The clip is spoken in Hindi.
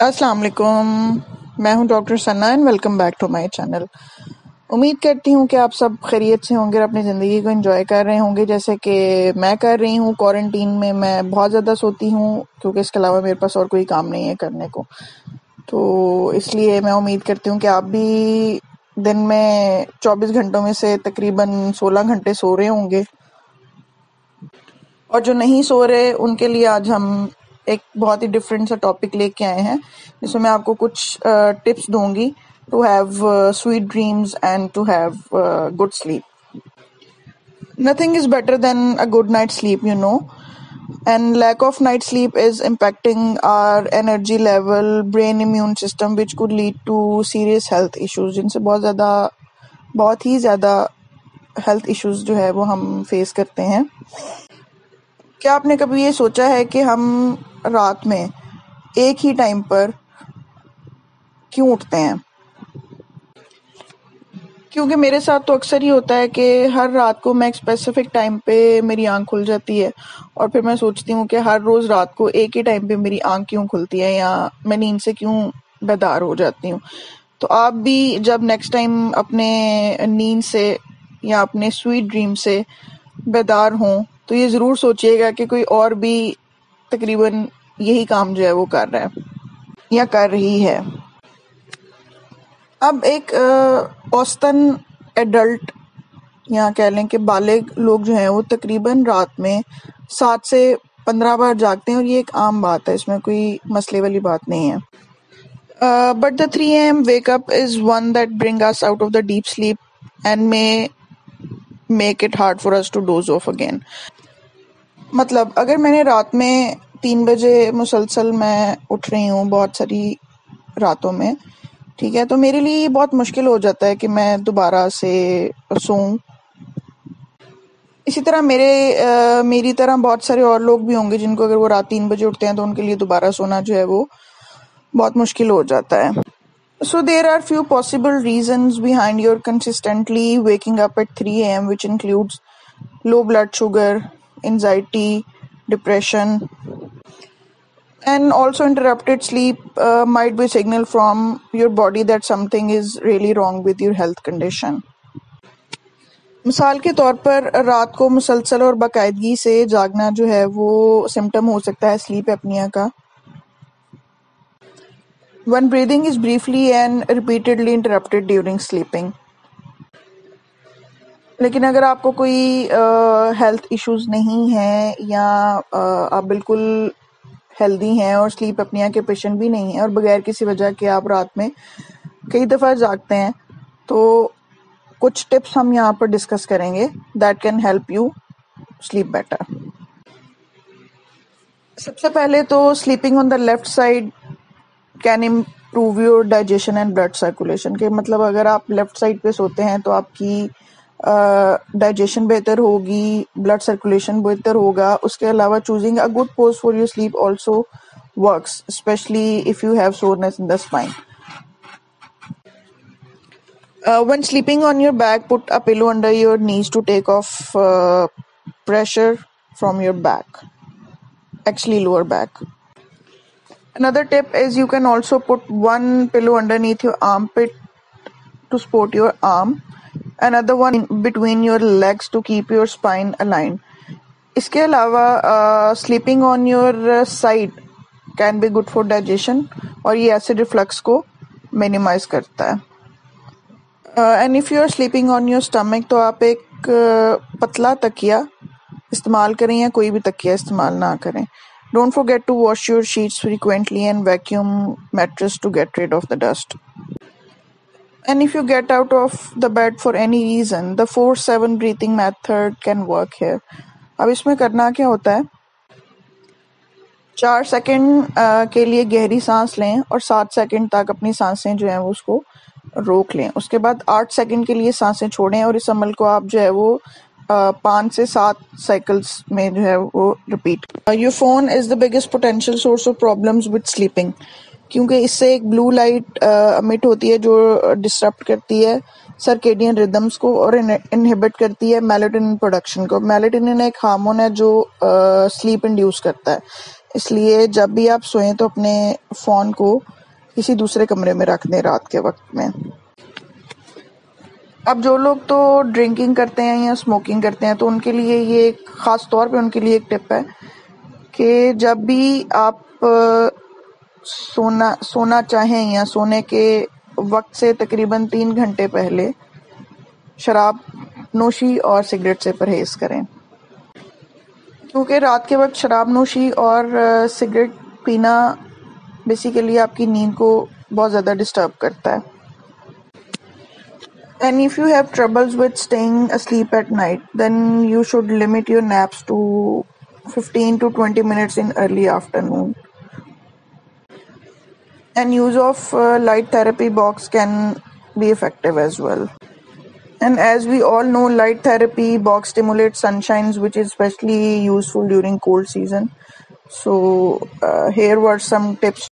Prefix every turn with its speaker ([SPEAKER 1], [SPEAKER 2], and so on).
[SPEAKER 1] अस्सलाम वालेकुम मैं हूँ doctor Sanna and welcome back to my channel उम्मीद करती हूँ कि आप सब खैरियत से होंगे और अपनी ज़िंदगी को एंजॉय कर रहे होंगे। जैसे कि मैं कर रही हूँ क्वारंटीन में, मैं बहुत ज़्यादा सोती हूँ, क्योंकि इसके अलावा मेरे पास और कोई काम नहीं है करने को। तो इसलिए मैं उम्मीद करती हूँ कि आप भी दिन में 24 घंटों में से तकरीबन 16 घंटे सो रहे होंगे। और जो नहीं सो रहे, उनके लिए आज हम एक बहुत ही डिफरेंट सा टॉपिक लेके आए हैं, जिसमें मैं आपको कुछ टिप्स दूँगी to have sweet dreams and to have good sleep nothing is better than a good night sleep you know and lack of night sleep is impacting our energy level, brain immune system, which could lead to serious health issues. जिनसे बहुत ज़्यादा, बहुत ही ज़्यादा हेल्थ इश्यूज़ जो है वो हम फेस करते हैं। क्या आपने कभी ये सोचा है कि हम रात में एक ही टाइम पर क्यों उठते हैं? क्योंकि मेरे साथ तो अक्सर ही होता है कि हर रात को मैं एक स्पेसिफिक टाइम पे मेरी आँख खुल जाती है और फिर मैं सोचती हूँ कि हर रोज रात को एक ही टाइम पे मेरी आँख क्यों खुलती है या मैं नींद से क्यों बेदार हो जाती हूँ? तो आप भी जब नेक्स्ट टाइम अपने नींद से या अपने स्वीट ड्रीम से बेदार हों तो ये ज़रूर सोचिएगा कि कोई और भी तकरीबन यही काम जो है वो कर रहा है, या कर रही है। अब एक औसतन एडल्ट या कह लें कि बालिग लोग जो हैं वो तकरीबन रात में सात से पंद्रह बार जागते हैं, और ये एक आम बात है, इसमें कोई मसले वाली बात नहीं है। But the three AM wake up is one that bring us out of the deep sleep and may make it hard for us to doze off again मतलब अगर मैंने रात में तीन बजे मुसलसल मैं उठ रही हूँ बहुत सारी रातों में ठीक है तो मेरे लिए बहुत मुश्किल हो जाता है कि मैं दोबारा से सोऊं। इसी तरह मेरे आ, मेरी तरह बहुत सारे और लोग भी होंगे जिनको अगर वो रात तीन बजे उठते हैं तो उनके लिए दोबारा सोना जो है वो बहुत मुश्किल हो जाता है। So there are few possible reason behind your consistently waking up at three AM which includes low blood sugar anxiety, depression, and also interrupted sleep uh, might be a signal from your body that something is really wrong with your health condition. मिसाल के तौर पर रात को मुसलसल और बाकायदगी से जागना जो है वो सिम्टम हो सकता है स्लीप एपनिया का When breathing is briefly and repeatedly interrupted during sleeping. लेकिन अगर आपको कोई हेल्थ इश्यूज़ नहीं है या आप बिल्कुल हेल्दी हैं और स्लीप अपनिया के पेशेंट भी नहीं है और बगैर किसी वजह के आप रात में कई दफ़ा जागते हैं तो कुछ टिप्स हम यहाँ पर डिस्कस करेंगे that can help you sleep better सबसे पहले तो sleeping on the left side can improve your digestion and blood circulation के मतलब अगर आप लेफ़्ट साइड पे सोते हैं तो आपकी डाइजेशन बेहतर होगी ब्लड सर्कुलेशन बेहतर होगा उसके अलावा choosing a good pose for your sleep also works specially if you have soreness in the spine Uh, when sleeping on your back, put a pillow under your knees to take off uh, pressure from your back, actually, lower back. Another tip is you can also put one pillow underneath your armpit to support your arm another one between your legs to keep your spine aligned. इसके अलावा sleeping on your side can be good for digestion और ये एसिड रिफ्लक्स को मिनिमाइज करता है। And if you are sleeping on your stomach तो आप एक पतला तकिया इस्तेमाल करें या कोई भी तकिया इस्तेमाल ना करें। Don't forget to wash your sheets frequently and vacuum mattress to get rid of the dust And if you get out of the bed for any reason, the 4-7 breathing method can work here. अब इसमें करना क्या होता है? चार सेकंड के लिए गहरी सांस लें और सात सेकंड तक अपनी साँसें जो हैं वो उसको रोक लें। उसके बाद आठ सेकंड के लिए साँसें छोड़ें और इस अमल को आप जो है वो पाँच से सात साइकिल्स में जो है वो repeat your phone is the biggest potential source of problems with sleeping क्योंकि इससे एक ब्लू लाइट अमिट होती है जो डिस्टर्ब करती है सर्केडियन रिदम्स को और इनहिबिट करती है मेलेटिन प्रोडक्शन को। मेलेटिन एक हार्मोन है जो स्लीप इंड्यूस करता है। इसलिए जब भी आप सोएँ तो अपने फ़ोन को किसी दूसरे कमरे में रख दें रात के वक्त में। अब जो लोग तो ड्रिंकिंग करते हैं या स्मोकिंग करते हैं तो उनके लिए ये एक ख़ास तौर पे उनके लिए एक टिप है कि जब भी आप सोना सोना चाहें या सोने के वक्त से तकरीबन तीन घंटे पहले शराब, नोशी और सिगरेट से परहेज करें। क्योंकि रात के वक्त शराब, नोशी और सिगरेट पीना बेसिकली आपकी नींद को बहुत ज़्यादा डिस्टर्ब करता है। And if you have troubles with staying sleep at night then you should limit your naps to fifteen to twenty minutes in early afternoon And use of uh, light therapy box can be effective as well. And as we all know, light therapy box stimulates sunshines, which is especially useful during cold season. So uh, here were some tips